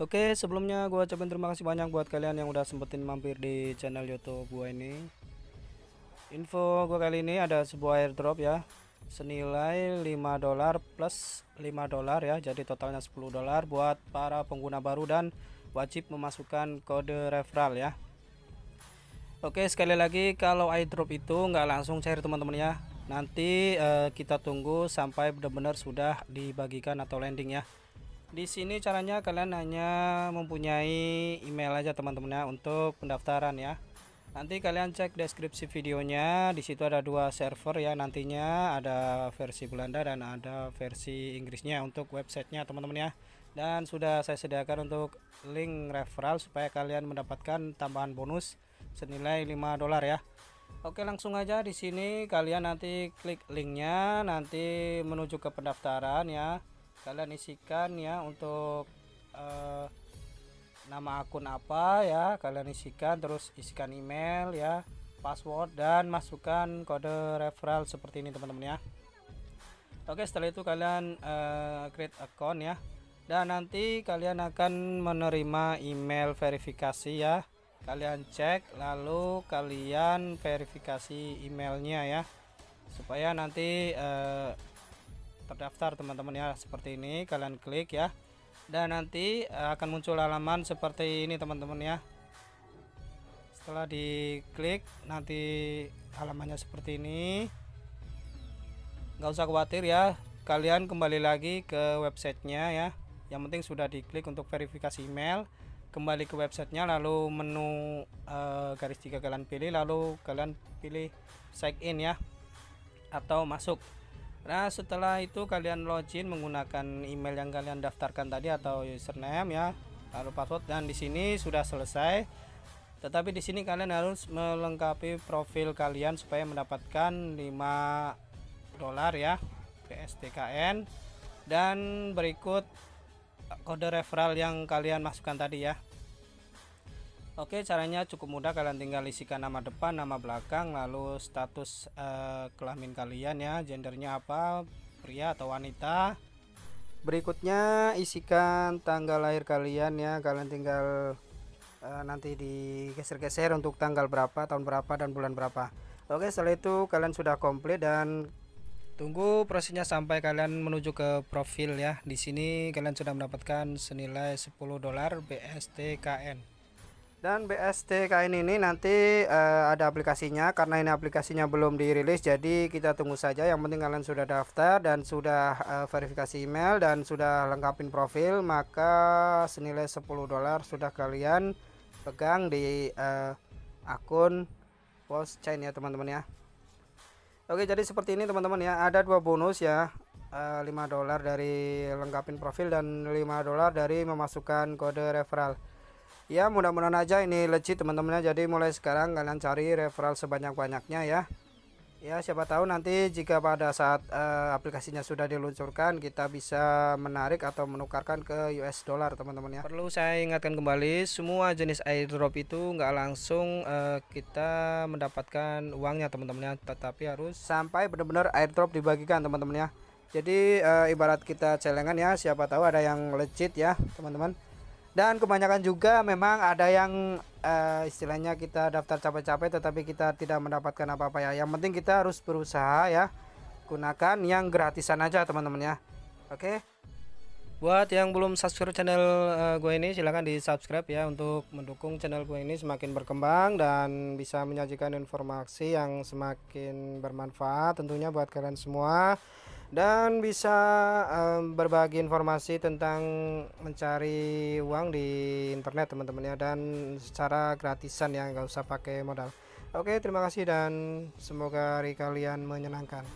Oke, sebelumnya gua ucapin terima kasih banyak buat kalian yang udah sempetin mampir di channel YouTube gua ini. Info gua kali ini ada sebuah airdrop ya, senilai 5 dolar plus 5 dolar ya, jadi totalnya 10 dolar buat para pengguna baru dan wajib memasukkan kode referral ya. Oke, sekali lagi kalau airdrop itu nggak langsung cair teman-teman ya. Nanti eh, kita tunggu sampai benar-benar sudah dibagikan atau landing ya di sini caranya kalian hanya mempunyai email aja teman-teman ya untuk pendaftaran ya. Nanti kalian cek deskripsi videonya di situ ada dua server ya. Nantinya ada versi Belanda dan ada versi Inggrisnya untuk websitenya teman-teman ya. Dan sudah saya sediakan untuk link referral supaya kalian mendapatkan tambahan bonus senilai 5 dolar ya. Oke langsung aja di sini kalian nanti klik linknya nanti menuju ke pendaftaran ya kalian isikan ya untuk uh, nama akun apa ya kalian isikan terus isikan email ya password dan masukkan kode referral seperti ini teman-teman ya. Oke setelah itu kalian uh, create account ya. Dan nanti kalian akan menerima email verifikasi ya. Kalian cek lalu kalian verifikasi emailnya ya. Supaya nanti uh, terdaftar teman-teman ya seperti ini. Kalian klik ya. Dan nanti eh, akan muncul halaman seperti ini teman-teman ya. Setelah diklik nanti halamannya seperti ini. Nggak usah khawatir ya. Kalian kembali lagi ke websitenya ya. Yang penting sudah diklik untuk verifikasi email. Kembali ke websitenya lalu menu uh, garis tiga kalian pilih lalu kalian pilih sign in ya. Atau masuk Nah, setelah itu kalian login menggunakan email yang kalian daftarkan tadi atau username ya, lalu password dan di sini sudah selesai. Tetapi di sini kalian harus melengkapi profil kalian supaya mendapatkan 5 dolar ya PSTKN dan berikut kode referral yang kalian masukkan tadi ya. Oke caranya cukup mudah. Kalian tinggal isikan nama depan nama belakang lalu status uh, kelamin kalian ya. Gendernya apa pria atau wanita. Berikutnya isikan tanggal lahir kalian ya. Kalian tinggal uh, nanti digeser-geser untuk tanggal berapa tahun berapa dan bulan berapa. Oke setelah itu kalian sudah komplit dan tunggu prosesnya sampai kalian menuju ke profil ya. Di sini kalian sudah mendapatkan senilai 10 dolar BSTKN dan BSTKN ini nanti uh, ada aplikasinya. Karena ini aplikasinya belum dirilis jadi kita tunggu saja. Yang penting kalian sudah daftar dan sudah uh, verifikasi email dan sudah lengkapin profil maka senilai 10 dolar sudah kalian pegang di uh, akun post chain ya teman-teman ya. Oke jadi seperti ini teman-teman ya. Ada dua bonus ya. Uh, 5 dolar dari lengkapin profil dan 5 dolar dari memasukkan kode referral ya mudah-mudahan aja ini legit teman-teman ya jadi mulai sekarang kalian cari referral sebanyak-banyaknya ya. Ya siapa tahu nanti jika pada saat uh, aplikasinya sudah diluncurkan kita bisa menarik atau menukarkan ke US dollar teman-teman ya. Perlu saya ingatkan kembali semua jenis airdrop itu nggak langsung uh, kita mendapatkan uangnya teman-teman ya. Tetapi harus sampai benar-benar airdrop dibagikan teman-teman ya. Jadi uh, ibarat kita celengan ya siapa tahu ada yang legit ya teman-teman dan kebanyakan juga memang ada yang uh, istilahnya kita daftar capek-capek tetapi kita tidak mendapatkan apa-apa ya. Yang penting kita harus berusaha ya. Gunakan yang gratisan aja teman-teman ya. Oke? Okay? buat yang belum subscribe channel uh, gue ini silahkan di subscribe ya untuk mendukung channel gue ini semakin berkembang dan bisa menyajikan informasi yang semakin bermanfaat tentunya buat kalian semua dan bisa um, berbagi informasi tentang mencari uang di internet teman-teman ya. Dan secara gratisan ya nggak usah pakai modal. Oke terima kasih dan semoga hari kalian menyenangkan